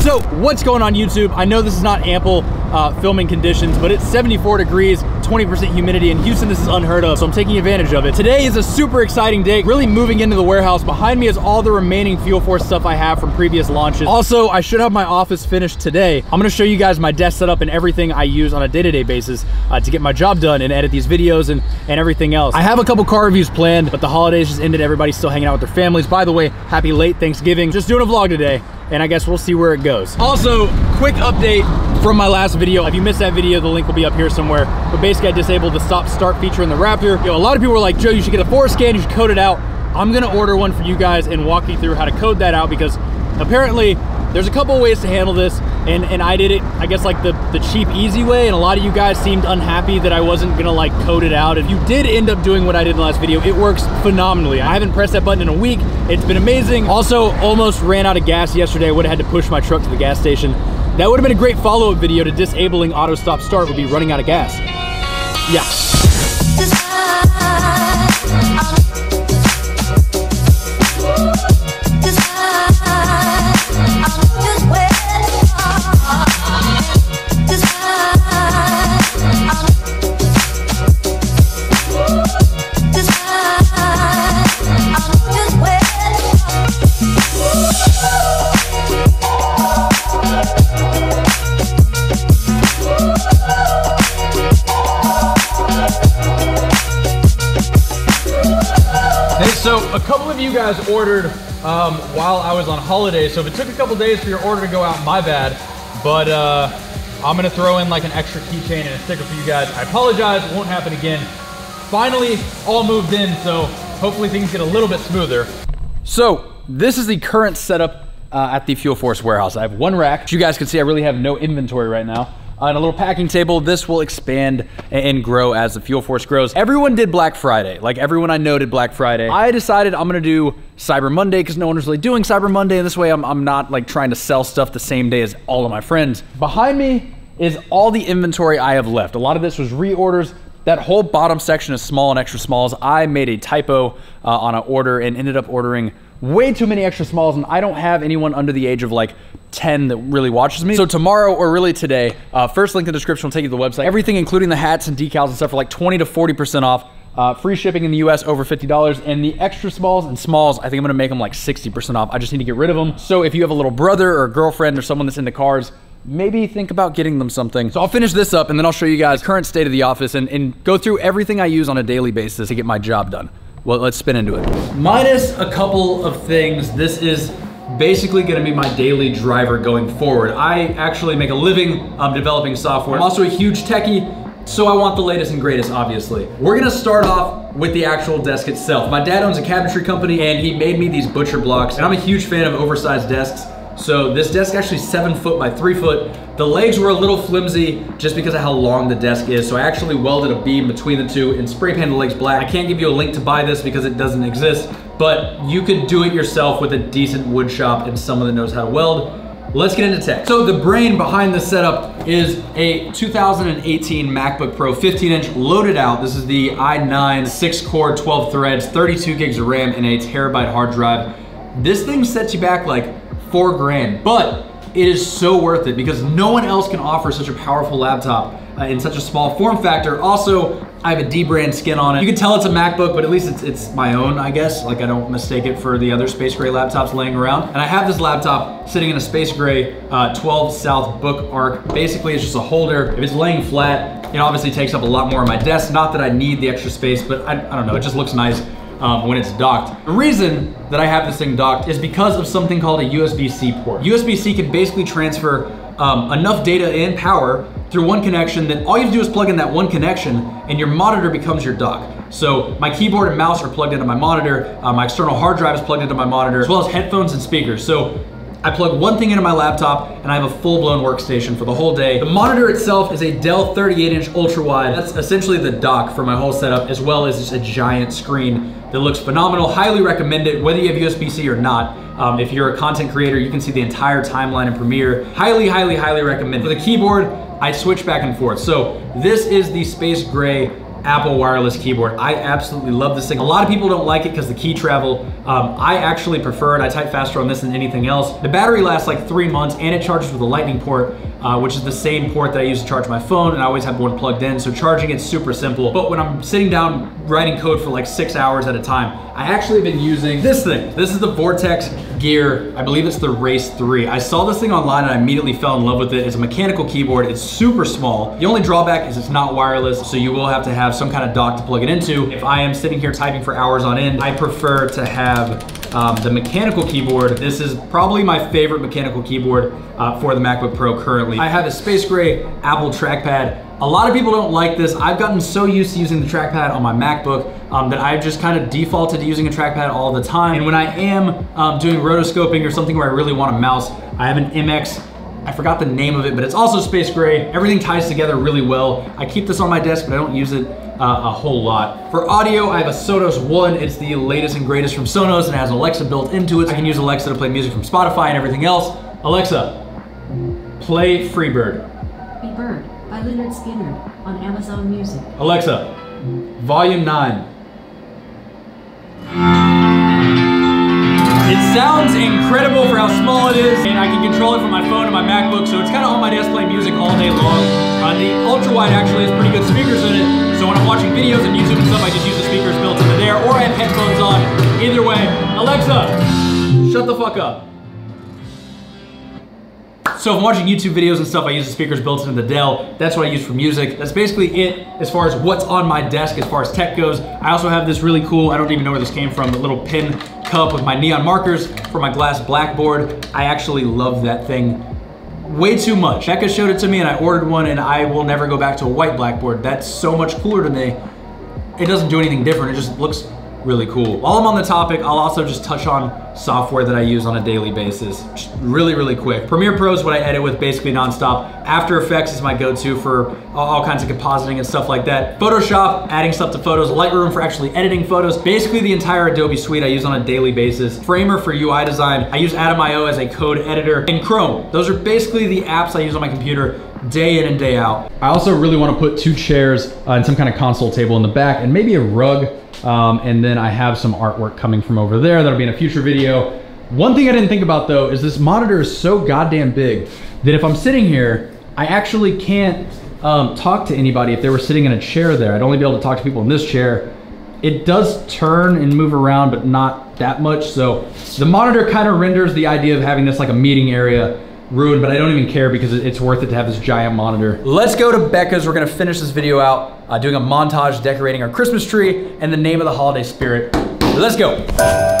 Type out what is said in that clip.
So what's going on YouTube? I know this is not ample uh, filming conditions, but it's 74 degrees, 20% humidity. In Houston, this is unheard of, so I'm taking advantage of it. Today is a super exciting day, really moving into the warehouse. Behind me is all the remaining Fuel Force stuff I have from previous launches. Also, I should have my office finished today. I'm gonna show you guys my desk setup and everything I use on a day-to-day -day basis uh, to get my job done and edit these videos and, and everything else. I have a couple car reviews planned, but the holidays just ended. Everybody's still hanging out with their families. By the way, happy late Thanksgiving. Just doing a vlog today and I guess we'll see where it goes. Also, quick update from my last video. If you missed that video, the link will be up here somewhere. But basically, I disabled the stop start feature in the Raptor. You know, a lot of people were like, Joe, you should get a FORScan, you should code it out. I'm gonna order one for you guys and walk you through how to code that out because apparently there's a couple ways to handle this and and I did it I guess like the the cheap easy way and a lot of you guys seemed unhappy that I wasn't gonna like code it out. If you did end up doing what I did in the last video it works phenomenally. I haven't pressed that button in a week. It's been amazing. Also almost ran out of gas yesterday. I would have had to push my truck to the gas station. That would have been a great follow-up video to disabling auto stop start. Would be running out of gas. Yeah couple of you guys ordered um, while I was on holiday. So if it took a couple days for your order to go out, my bad. But uh, I'm gonna throw in like an extra keychain and a sticker for you guys. I apologize, it won't happen again. Finally, all moved in, so hopefully things get a little bit smoother. So this is the current setup uh, at the Fuel Force warehouse. I have one rack. As you guys can see, I really have no inventory right now on a little packing table. This will expand and grow as the Fuel Force grows. Everyone did Black Friday. Like everyone I know did Black Friday. I decided I'm gonna do Cyber Monday because no one was really doing Cyber Monday. And this way I'm, I'm not like trying to sell stuff the same day as all of my friends. Behind me is all the inventory I have left. A lot of this was reorders. That whole bottom section is small and extra smalls. I made a typo uh, on an order and ended up ordering way too many extra smalls and I don't have anyone under the age of like 10 that really watches me. So tomorrow or really today, uh, first link in the description will take you to the website. Everything including the hats and decals and stuff for like 20 to 40% off. Uh, free shipping in the US over $50 and the extra smalls and smalls, I think I'm gonna make them like 60% off. I just need to get rid of them. So if you have a little brother or girlfriend or someone that's into cars, maybe think about getting them something. So I'll finish this up and then I'll show you guys current state of the office and, and go through everything I use on a daily basis to get my job done. Well, let's spin into it. Minus a couple of things, this is basically gonna be my daily driver going forward. I actually make a living um, developing software. I'm also a huge techie, so I want the latest and greatest, obviously. We're gonna start off with the actual desk itself. My dad owns a cabinetry company and he made me these butcher blocks, and I'm a huge fan of oversized desks. So this desk actually seven foot by three foot. The legs were a little flimsy just because of how long the desk is. So I actually welded a beam between the two and spray painted the legs black. I can't give you a link to buy this because it doesn't exist, but you could do it yourself with a decent wood shop and someone that knows how to weld. Let's get into tech. So the brain behind the setup is a 2018 MacBook Pro 15 inch loaded out. This is the i9 six core, 12 threads, 32 gigs of RAM and a terabyte hard drive. This thing sets you back like four grand, but it is so worth it because no one else can offer such a powerful laptop uh, in such a small form factor. Also, I have a dbrand skin on it. You can tell it's a MacBook, but at least it's, it's my own, I guess. Like I don't mistake it for the other Space Gray laptops laying around. And I have this laptop sitting in a Space Gray uh, 12 South Book Arc. Basically, it's just a holder. If it's laying flat, it obviously takes up a lot more of my desk. Not that I need the extra space, but I, I don't know, it just looks nice um, when it's docked. The reason that I have this thing docked is because of something called a USB-C port. USB-C can basically transfer um, enough data and power through one connection that all you have to do is plug in that one connection and your monitor becomes your dock. So my keyboard and mouse are plugged into my monitor, uh, my external hard drive is plugged into my monitor, as well as headphones and speakers. So I plug one thing into my laptop and I have a full-blown workstation for the whole day. The monitor itself is a Dell 38-inch ultra-wide. That's essentially the dock for my whole setup, as well as just a giant screen that looks phenomenal. Highly recommend it, whether you have USB-C or not. Um, if you're a content creator, you can see the entire timeline in Premiere. Highly, highly, highly recommend. For the keyboard, I switch back and forth. So this is the Space Gray Apple wireless keyboard. I absolutely love this thing. A lot of people don't like it because the key travel. Um, I actually prefer it. I type faster on this than anything else. The battery lasts like three months and it charges with a lightning port, uh, which is the same port that I use to charge my phone and I always have one plugged in. So charging it's super simple. But when I'm sitting down writing code for like six hours at a time, I actually been using this thing. This is the Vortex Gear. I believe it's the Race 3. I saw this thing online and I immediately fell in love with it. It's a mechanical keyboard. It's super small. The only drawback is it's not wireless, so you will have to have some kind of dock to plug it into. If I am sitting here typing for hours on end, I prefer to have um, the mechanical keyboard. This is probably my favorite mechanical keyboard uh, for the MacBook Pro currently. I have a space gray Apple trackpad. A lot of people don't like this. I've gotten so used to using the trackpad on my MacBook um, that I've just kind of defaulted to using a trackpad all the time. And when I am um, doing rotoscoping or something where I really want a mouse, I have an MX I forgot the name of it, but it's also space gray. Everything ties together really well. I keep this on my desk, but I don't use it uh, a whole lot. For audio, I have a Sonos One. It's the latest and greatest from Sonos and has Alexa built into it. I can use Alexa to play music from Spotify and everything else. Alexa, play Freebird. Be Bird by Lynyrd Skynyrd on Amazon Music. Alexa, volume nine. Sounds incredible for how small it is, and I can control it from my phone and my MacBook, so it's kind of on my desk playing music all day long. Uh, the ultra wide actually has pretty good speakers in it, so when I'm watching videos on YouTube and stuff, I just use the speakers built into there, or I have headphones on. Either way, Alexa, shut the fuck up. So if I'm watching YouTube videos and stuff, I use the speakers built into the Dell. That's what I use for music. That's basically it as far as what's on my desk as far as tech goes. I also have this really cool, I don't even know where this came from, a little pin cup with my neon markers for my glass blackboard. I actually love that thing way too much. Becca showed it to me and I ordered one and I will never go back to a white blackboard. That's so much cooler to me. It doesn't do anything different. It just looks really cool. While I'm on the topic, I'll also just touch on software that I use on a daily basis. Just really, really quick. Premiere Pro is what I edit with basically nonstop. After Effects is my go-to for all kinds of compositing and stuff like that. Photoshop, adding stuff to photos. Lightroom for actually editing photos. Basically the entire Adobe suite I use on a daily basis. Framer for UI design. I use Atom.io as a code editor. And Chrome. Those are basically the apps I use on my computer day in and day out. I also really want to put two chairs uh, and some kind of console table in the back and maybe a rug um, and then I have some artwork coming from over there that'll be in a future video. One thing I didn't think about though is this monitor is so goddamn big that if I'm sitting here, I actually can't um, talk to anybody if they were sitting in a chair there. I'd only be able to talk to people in this chair. It does turn and move around, but not that much. So the monitor kind of renders the idea of having this like a meeting area ruined, but I don't even care because it's worth it to have this giant monitor. Let's go to Becca's. We're gonna finish this video out uh, doing a montage decorating our Christmas tree and the name of the holiday spirit. Let's go.